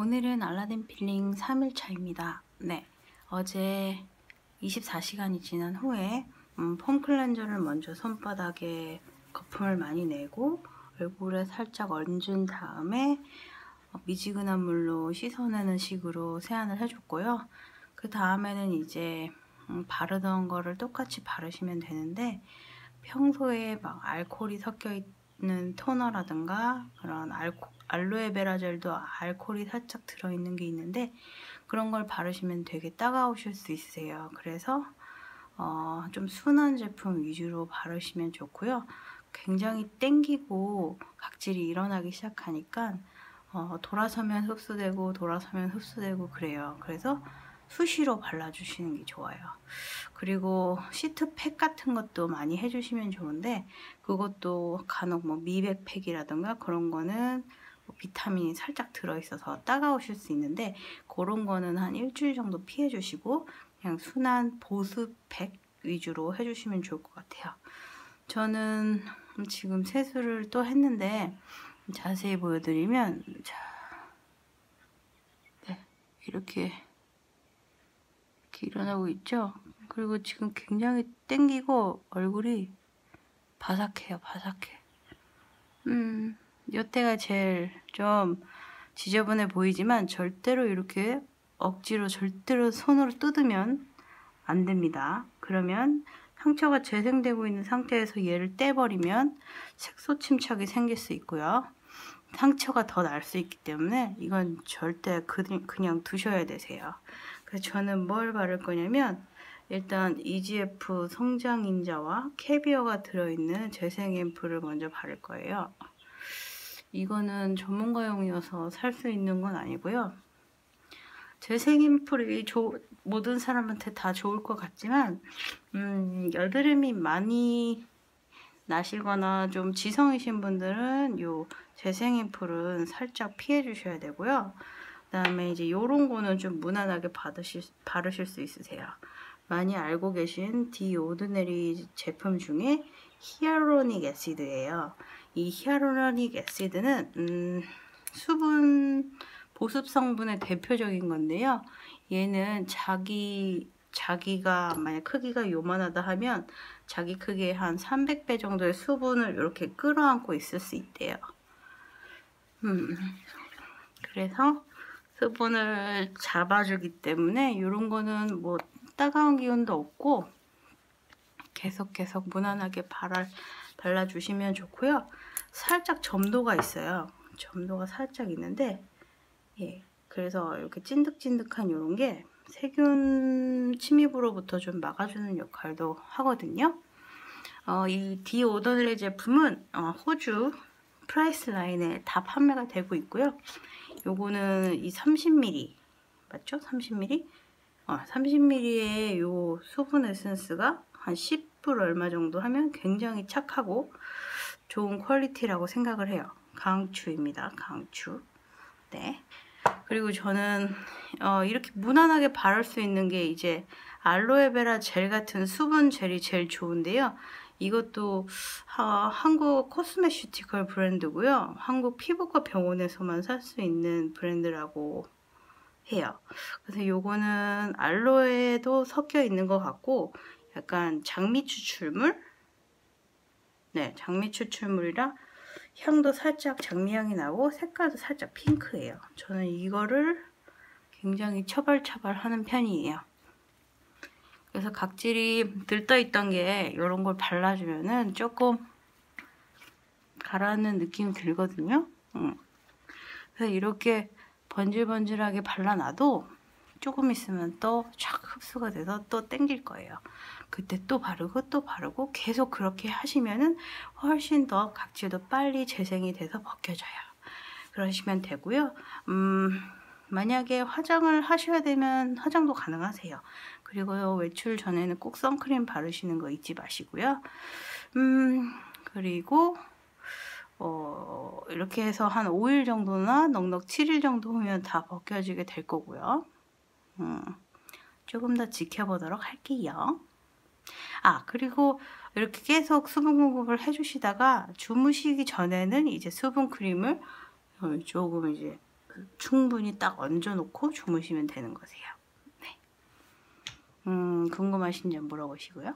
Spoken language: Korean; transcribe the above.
오늘은 알라딘 필링 3일차입니다. 네, 어제 24시간이 지난 후에 음, foam cleanser를 먼저 손바닥에 거품을 많이 내고 얼굴에 살짝 얹은 다음에 미지근한 물로 씻어내는 식으로 세안을 해줬고요. 그 다음에는 이제 음, 바르던 거를 똑같이 바르시면 되는데 평소에 막 알코올이 섞여 있 는 토너라든가 그런 알코, 알로에베라 젤도 알코올이 살짝 들어있는 게 있는데 그런 걸 바르시면 되게 따가우실 수 있으세요. 그래서 어, 좀 순한 제품 위주로 바르시면 좋고요. 굉장히 땡기고 각질이 일어나기 시작하니까 어, 돌아서면 흡수되고 돌아서면 흡수되고 그래요. 그래서 수시로 발라주시는 게 좋아요. 그리고 시트팩 같은 것도 많이 해주시면 좋은데 그것도 간혹 뭐 미백팩이라든가 그런 거는 뭐 비타민이 살짝 들어있어서 따가우실 수 있는데 그런 거는 한 일주일 정도 피해주시고 그냥 순한 보습팩 위주로 해주시면 좋을 것 같아요. 저는 지금 세수를 또 했는데 자세히 보여드리면 자, 네, 이렇게 이렇게 일어나고 있죠? 그리고 지금 굉장히 땡기고 얼굴이 바삭해요, 바삭해. 음, 이때가 제일 좀 지저분해 보이지만 절대로 이렇게 억지로 절대로 손으로 뜯으면 안 됩니다. 그러면 상처가 재생되고 있는 상태에서 얘를 떼버리면 색소 침착이 생길 수 있고요. 상처가 더 날 수 있기 때문에 이건 절대 그냥 두셔야 되세요. 그래서 저는 뭘 바를 거냐면 일단 EGF 성장인자와 캐비어가 들어있는 재생 앰플을 먼저 바를 거예요. 이거는 전문가용이어서 살 수 있는 건 아니고요. 재생 앰플이 조, 모든 사람한테 다 좋을 것 같지만 음, 여드름이 많이 나시거나 좀 지성이신 분들은 요 재생 앰플은 살짝 피해 주셔야 되고요. 그 다음에 이제 요런 거는 좀 무난하게 받으실, 바르실 수 있으세요. 많이 알고 계신 디오드네리 제품 중에 히알루로닉 애시드예요. 이 히알루로닉 애시드는 음, 수분 보습 성분의 대표적인 건데요. 얘는 자기 자기가 만약 크기가 요만하다 하면 자기 크기의 한 300배 정도의 수분을 이렇게 끌어안고 있을 수 있대요. 음, 그래서 수분을 잡아주기 때문에 이런 거는 뭐 따가운 기운도 없고 계속 계속 무난하게 발라, 발라주시면 좋고요. 살짝 점도가 있어요. 점도가 살짝 있는데 예, 그래서 이렇게 찐득찐득한 이런 게 세균 침입으로부터 좀 막아주는 역할도 하거든요. 어, 이 The Ordinary 제품은 어, 호주 Priceline에 다 판매가 되고 있고요. 요거는 이 30ml 맞죠? 30ml? 어, 30ml의 요 수분 에센스가 한 10불 얼마 정도 하면 굉장히 착하고 좋은 quality라고 생각을 해요. 강추입니다. 강추. 네. 그리고 저는 어, 이렇게 무난하게 바를 수 있는 게 이제 알로에베라 젤 같은 수분 젤이 제일 좋은데요. 이것도 하, 한국 코스메슈티컬 브랜드고요. 한국 피부과 병원에서만 살 수 있는 브랜드라고 해요. 그래서 요거는 알로에도 섞여 있는 것 같고 약간 장미 추출물? 네, 장미 추출물이라 향도 살짝 장미향이 나고 색깔도 살짝 핑크예요. 저는 이거를 굉장히 처벌처벌 하는 편이에요. 그래서 각질이 들떠있던 게 이런 걸 발라주면은 조금 가라앉는 느낌이 들거든요. 응. 그래서 이렇게 번질번질하게 발라놔도 조금 있으면 또촥 흡수가 돼서 또 땡길 거예요. 그때 또 바르고 또 바르고 계속 그렇게 하시면은 훨씬 더 각질도 빨리 재생이 돼서 벗겨져요. 그러시면 되고요. 음, 만약에 화장을 하셔야 되면 화장도 가능하세요. 그리고 외출 전에는 꼭 선크림 바르시는 거 잊지 마시고요. 음, 그리고 어, 이렇게 해서 한 5일 정도나 넉넉 7일 정도 후면 다 벗겨지게 될 거고요. 음, 조금 더 지켜보도록 할게요. 아 그리고 이렇게 계속 수분 공급을 해주시다가 주무시기 전에는 이제 수분 크림을 어, 조금 이제 충분히 딱 얹어놓고 주무시면 되는 거세요. 네. 음, 궁금하신 점 물어보시고요.